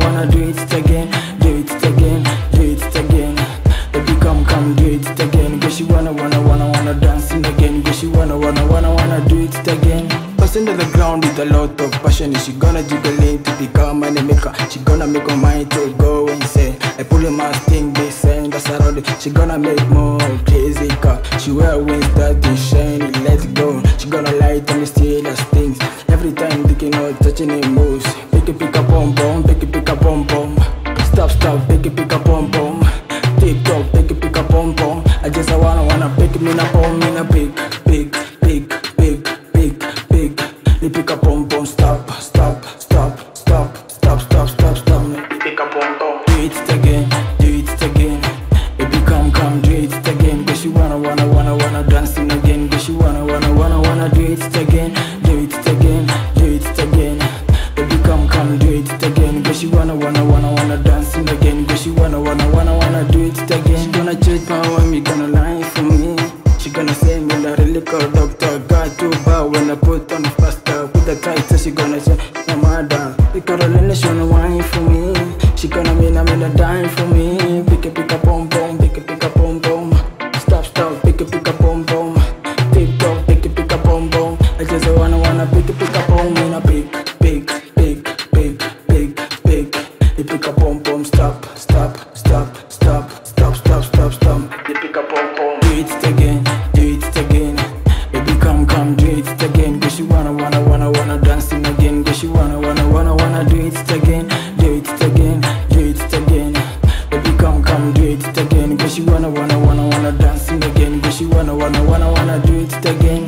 wanna do it again, do it again, do it again. Baby, come, come, do it again. Cause she wanna, wanna, wanna, wanna dancing again. Cause she wanna, wanna, wanna, wanna do it again. Passing to the ground with a lot of passion. She gonna jiggle in to become money maker. She gonna make her mind to go insane. I pull a my thing, they send us around. It. She gonna make more crazy car. She wear wings that is shiny. Let's go. She gonna light and steal us things. Every time thinking of touching it moves. Pick it, pick up, boom, boom, pick it, pick up. Wanna wanna pick me na pom, me na pick, pick, pick, pick, pick. Me pick a pom pom. Stop, stop, stop, stop, stop, stop, stop, stop. Me pick a pom pom. Do it again, do it again. Baby, come, come, do it again. Cause you wanna, wanna, wanna, wanna dancing again. Cause you wanna, wanna, wanna, wanna do it again. Do it again, do it again. Baby, come, come, do it again. Cause you wanna, wanna, wanna, wanna dancing again. Cause you wanna, wanna, wanna, wanna do it again. She gonna change mind, me gonna me the doctor. Got too bad when I put on the faster. With the tight, so she gonna say, no mother. The Carolina, she wanna wanna, do it again. Do it again, do it again. Baby, come, come, do it again. Cause you wanna, wanna, wanna, wanna dancing again. Cause you wanna, wanna, wanna, wanna do it again.